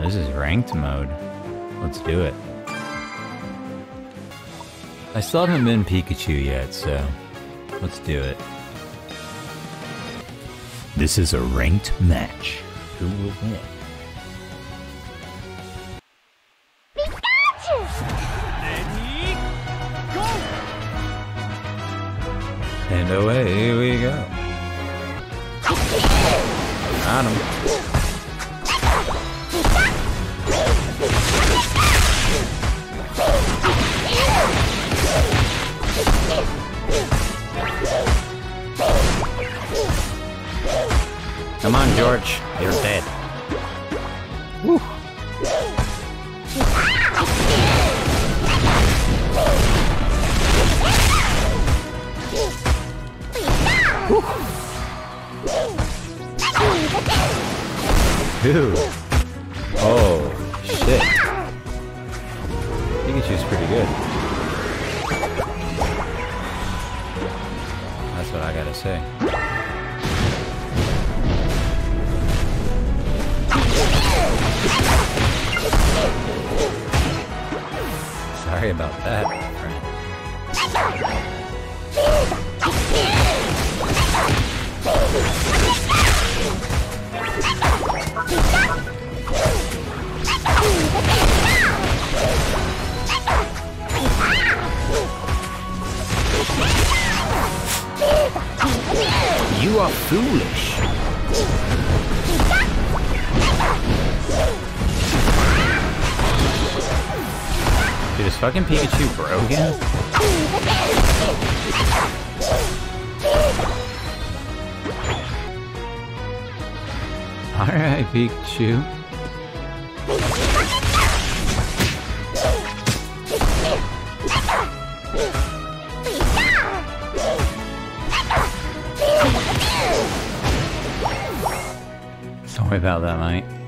This is ranked mode. Let's do it. I still haven't been Pikachu yet, so let's do it. This is a ranked match. Who will win? And away we go. Got him. Come on, George. You're dead. Whew. Dude. Oh, shit. Pikachu's pretty good. That's what I gotta say. Sorry about that. You are foolish. Fucking Pikachu broken? Alright, Pikachu. Worry about that, mate.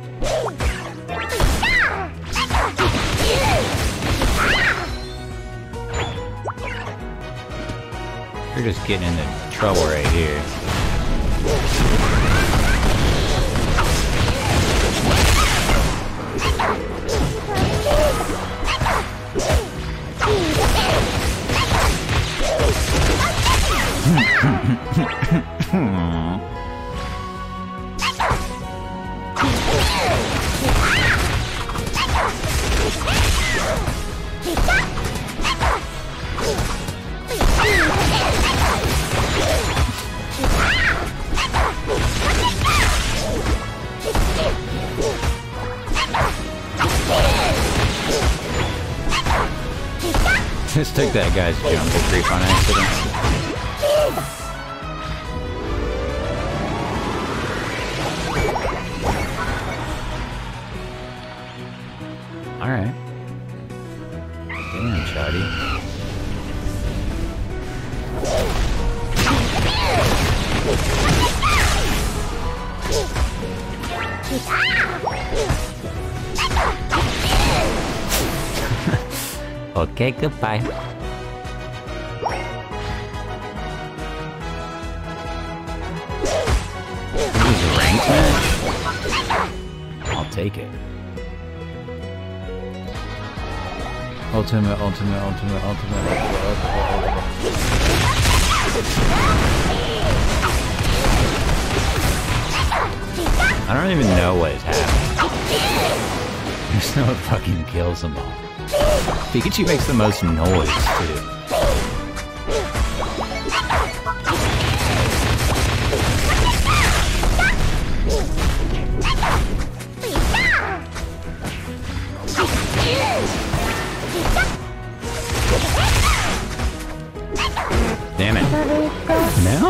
You're just getting into trouble right here. Took that guy's jungle creep on accident. Okay, goodbye. I'll take it. Ultimate, ultimate, ultimate, ultimate, ultimate, ultimate, ultimate. I don't even know what is happening. There's no fucking kills them all. Pikachu makes the most noise, too. Damn it. No.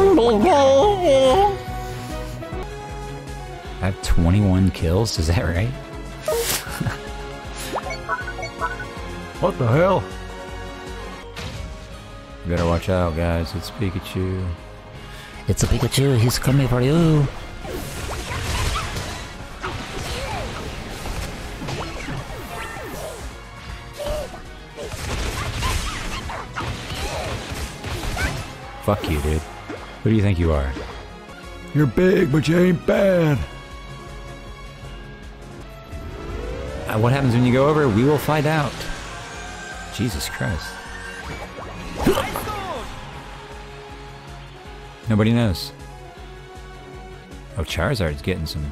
I have 21 kills, is that right? What the hell? You better watch out, guys. It's Pikachu. It's a Pikachu, he's coming for you. Fuck you, dude. Who do you think you are? You're big, but you ain't bad. Uh, what happens when you go over? We will find out. Jesus Christ. Nobody knows. Oh, Charizard's getting some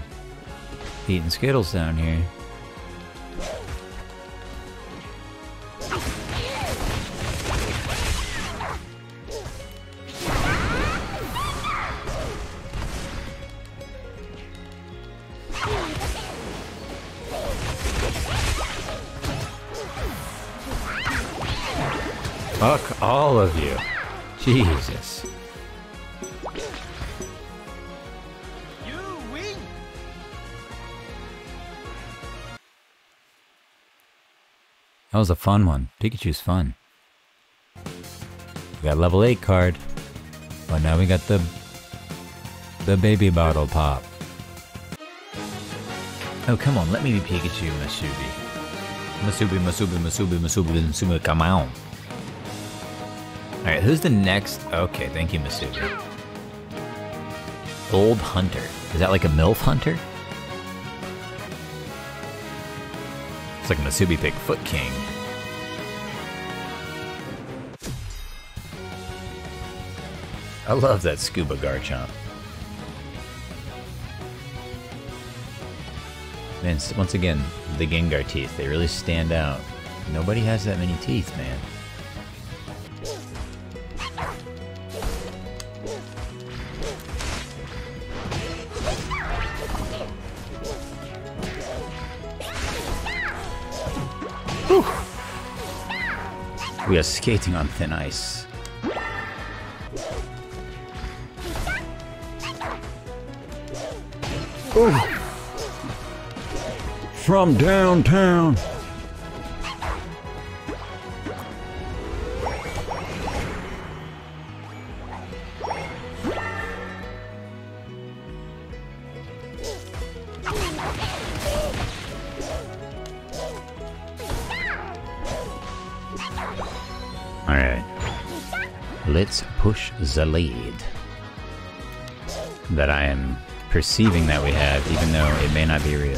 eating Skittles down here. All of you. Jesus. You win. That was a fun one. Pikachu's fun. We got level 8 card. But now we got the the baby bottle pop. Oh come on, let me be Pikachu Masubi. Masubi, Masubi, Masubi, Masubi, Masubi, come on. Alright, who's the next? Okay, thank you, Masubi. Old Hunter. Is that like a MILF Hunter? It's like a Masubi pick Foot King. I love that scuba Garchomp. Man, once again, the Gengar teeth, they really stand out. Nobody has that many teeth, man. Whew. We are skating on thin ice. From downtown. Let's push the lead that I am perceiving that we have, even though it may not be real.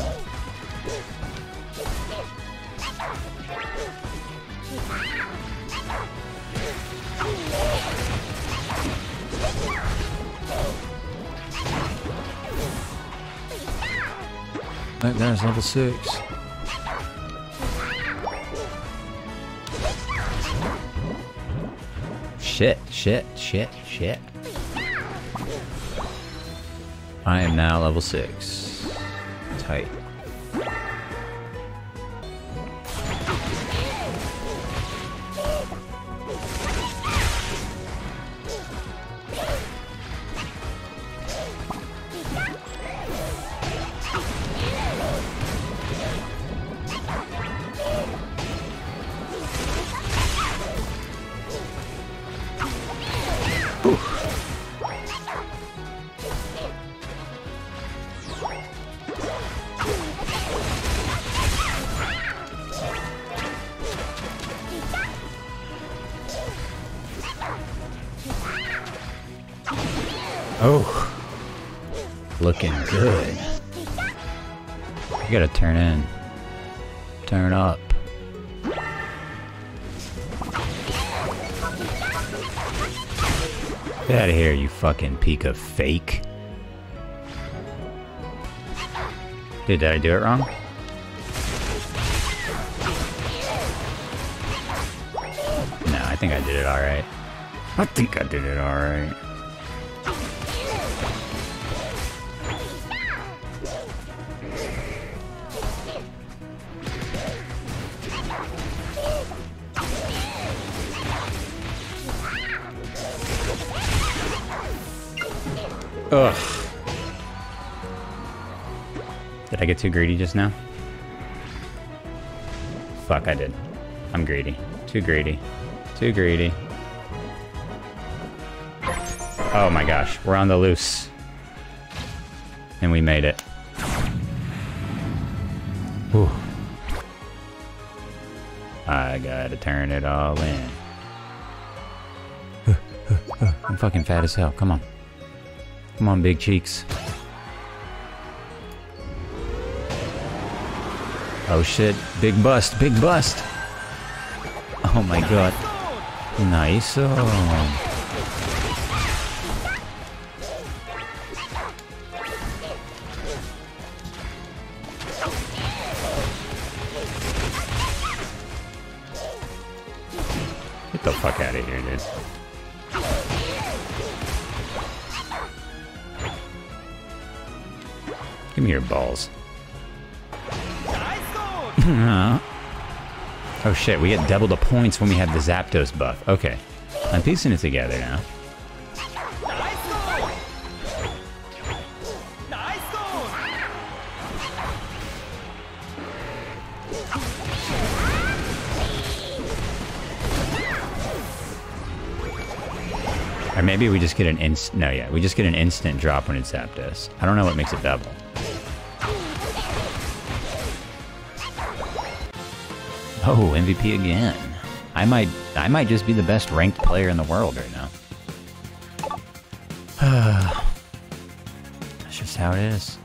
That guy's level six. Shit, shit, shit, shit. I am now level six. Tight. Oh. Looking good. You gotta turn in. Turn up. Get out of here, you fucking Pika fake. Dude, did I do it wrong? No, I think I did it alright. I think I did it alright. Ugh. Did I get too greedy just now? Fuck, I did. I'm greedy. Too greedy. Too greedy. Oh my gosh, we're on the loose. And we made it. Whew. I gotta turn it all in. I'm fucking fat as hell. Come on. Come on, big cheeks. Oh shit, big bust, big bust. Oh my god. Nice. Oh. Get the fuck out of here, dude. Give me your balls. oh shit, we get double the points when we have the Zapdos buff. Okay. I'm piecing it together now. Or maybe we just get an inst- no, yeah, we just get an instant drop when it's Zapdos. I don't know what makes it double. Oh, MVP again. I might I might just be the best ranked player in the world right now. That's just how it is.